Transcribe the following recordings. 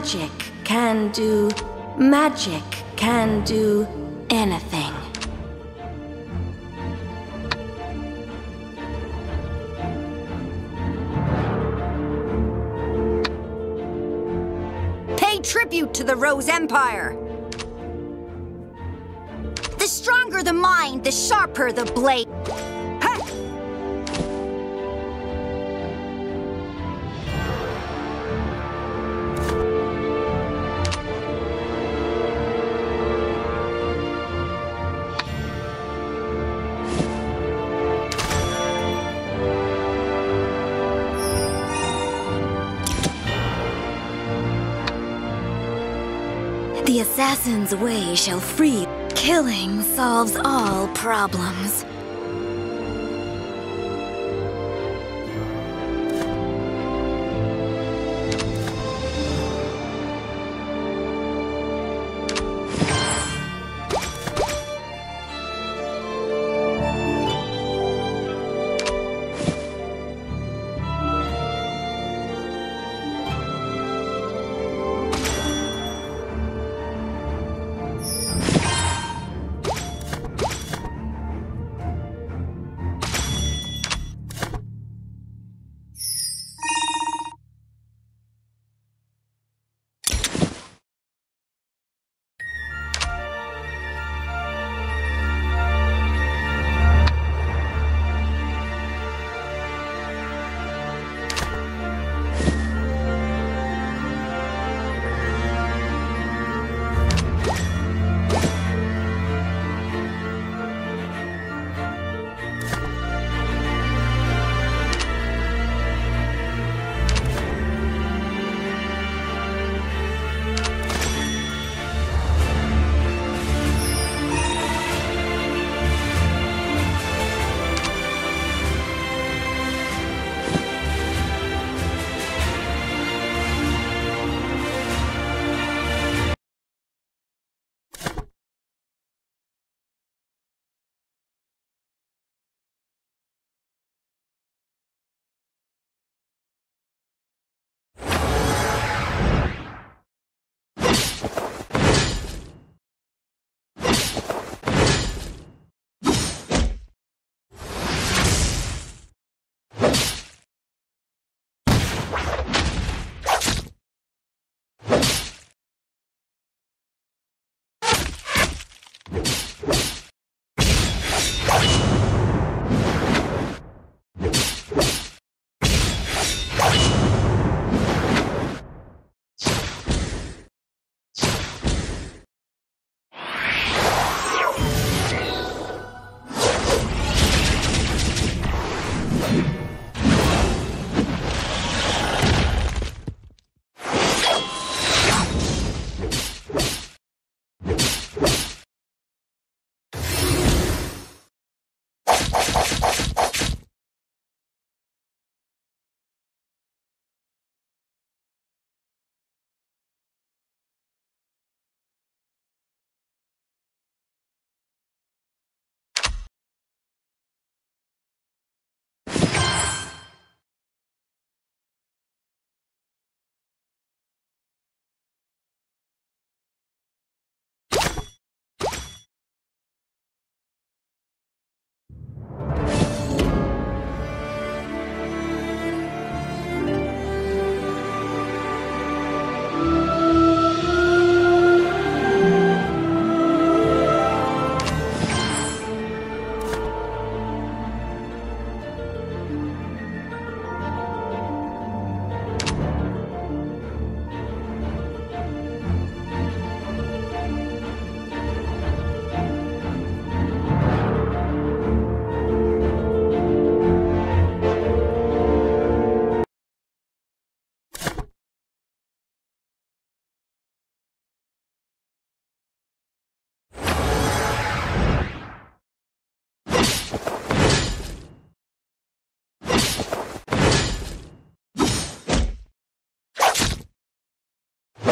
Magic can do. Magic can do anything. Pay tribute to the Rose Empire! The stronger the mind, the sharper the blade. Assassin's way shall free. Killing solves all problems.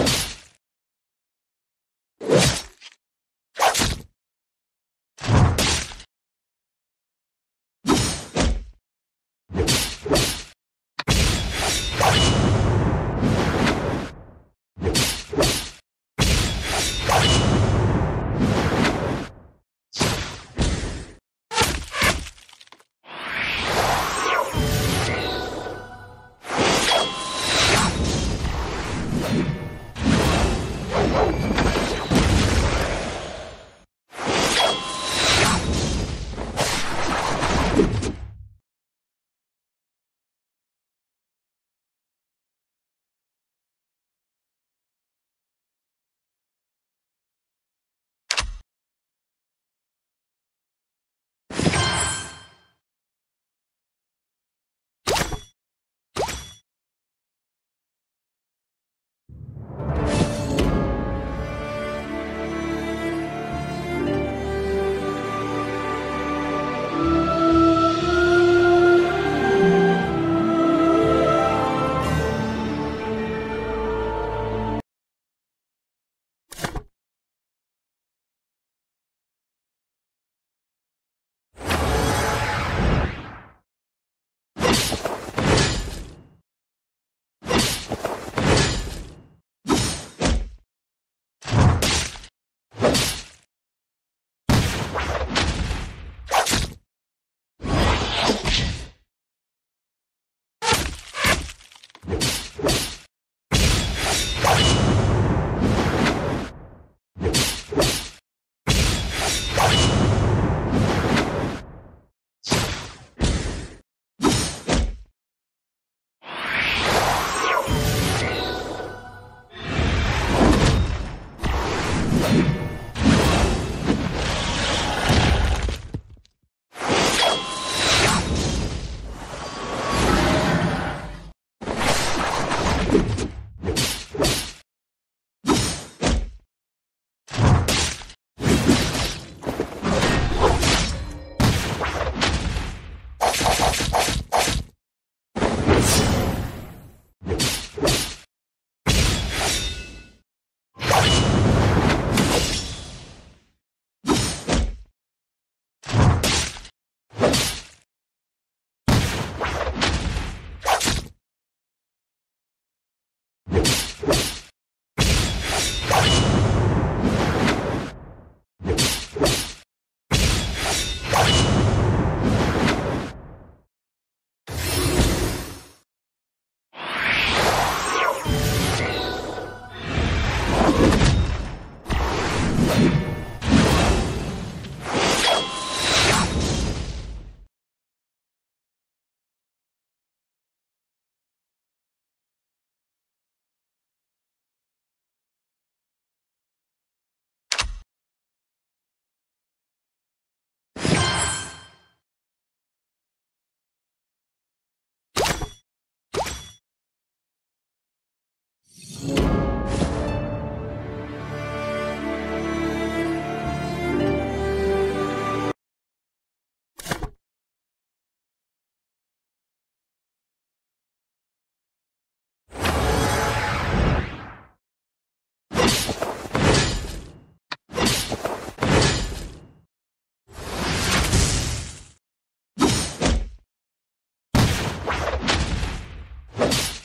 you. You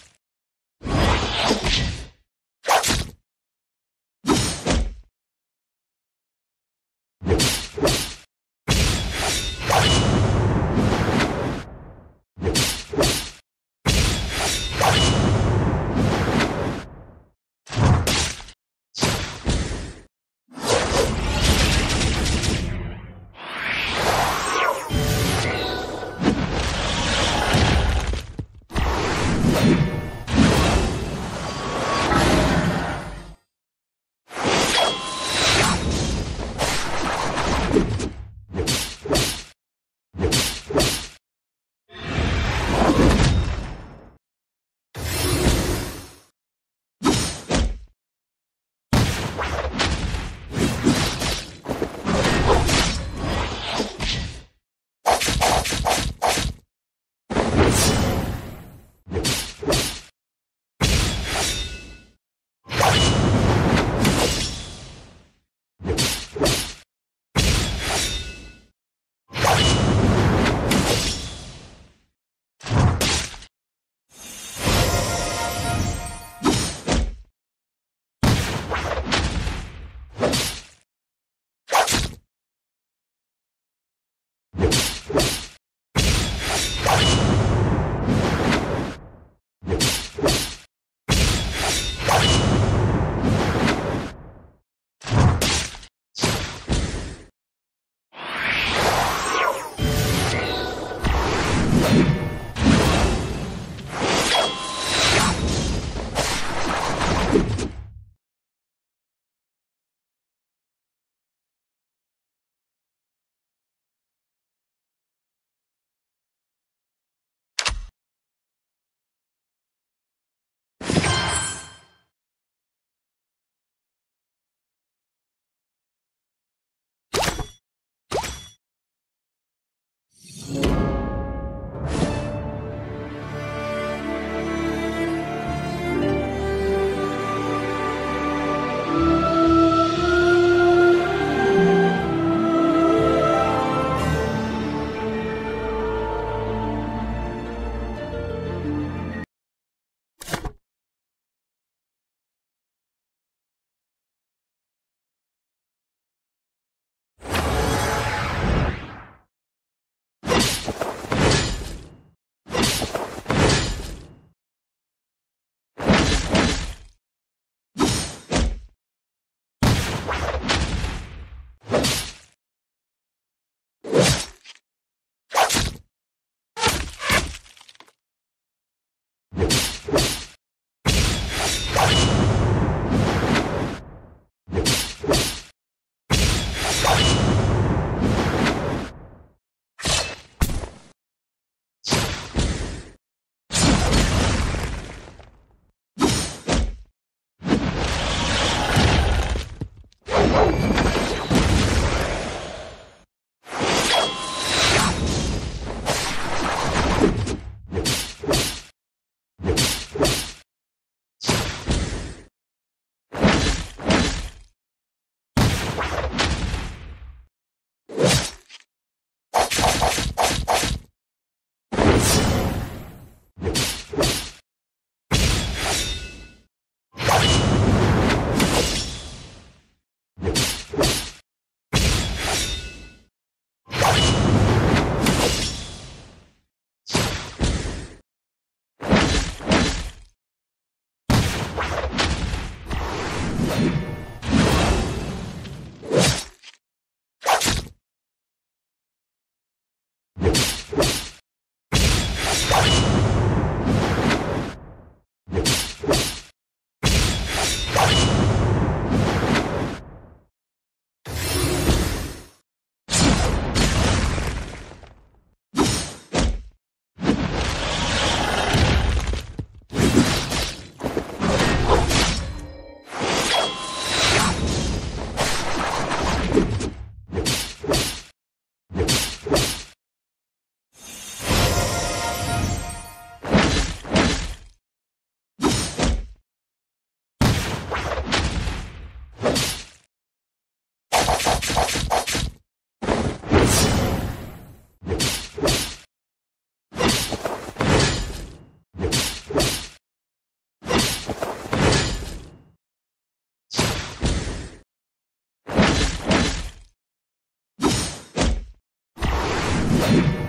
you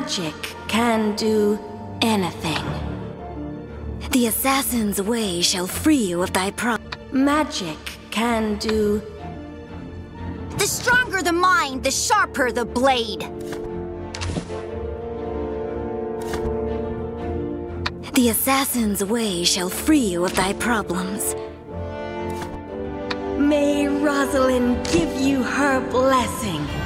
Magic can do anything. The assassin's way shall free you of thy pro- Magic can do... The stronger the mind, the sharper the blade. The assassin's way shall free you of thy problems. May Rosalind give you her blessing.